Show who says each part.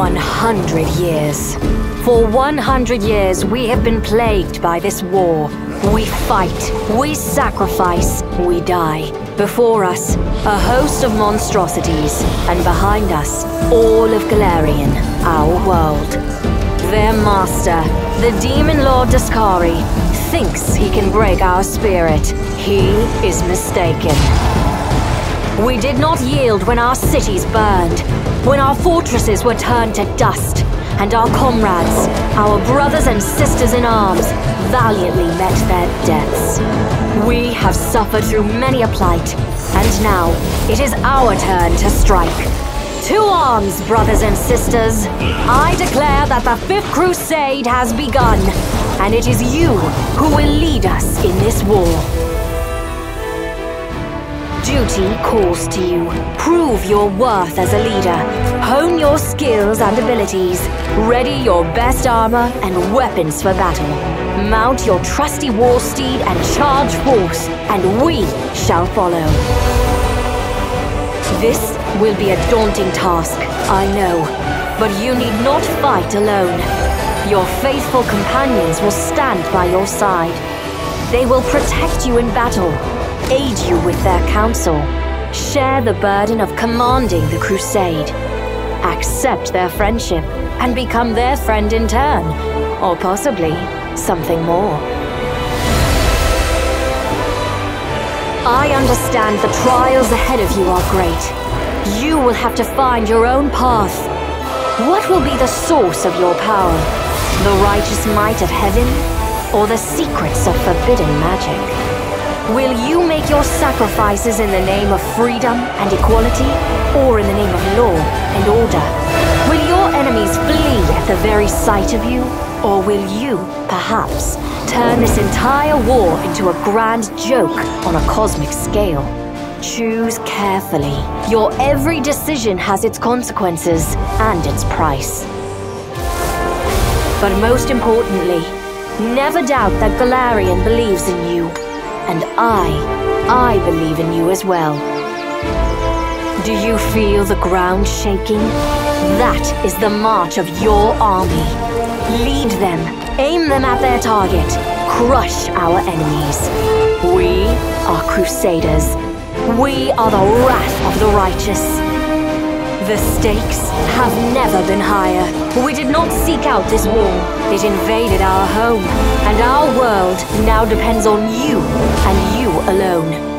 Speaker 1: 100 years. For 100 years, we have been plagued by this war. We fight, we sacrifice, we die. Before us, a host of monstrosities, and behind us, all of Golarion, our world. Their master, the demon lord Deskari, thinks he can break our spirit. He is mistaken. We did not yield when our cities burned, when our fortresses were turned to dust, and our comrades, our brothers and sisters in arms, valiantly met their deaths. We have suffered through many a plight, and now it is our turn to strike. To arms, brothers and sisters! I declare that the Fifth Crusade has begun, and it is you who will lead us in this war. Duty calls to you. Prove your worth as a leader. Hone your skills and abilities. Ready your best armor and weapons for battle. Mount your trusty war steed and charge forth, and we shall follow. This will be a daunting task, I know, but you need not fight alone. Your faithful companions will stand by your side. They will protect you in battle, aid you with their counsel, share the burden of commanding the crusade, accept their friendship, and become their friend in turn, or possibly something more. I understand the trials ahead of you are great. You will have to find your own path. What will be the source of your power? The righteous might of heaven? Or the secrets of forbidden magic? Will you make your sacrifices in the name of freedom and equality? Or in the name of law and order? Will your enemies flee at the very sight of you? Or will you, perhaps, turn this entire war into a grand joke on a cosmic scale? Choose carefully. Your every decision has its consequences and its price. But most importantly, never doubt that Golarion believes in you. And I, I believe in you as well. Do you feel the ground shaking? That is the march of your army. Lead them, aim them at their target, crush our enemies. We are crusaders. We are the wrath of the righteous. The stakes have never been higher. We did not seek out this war. It invaded our home. And our world now depends on you and you alone.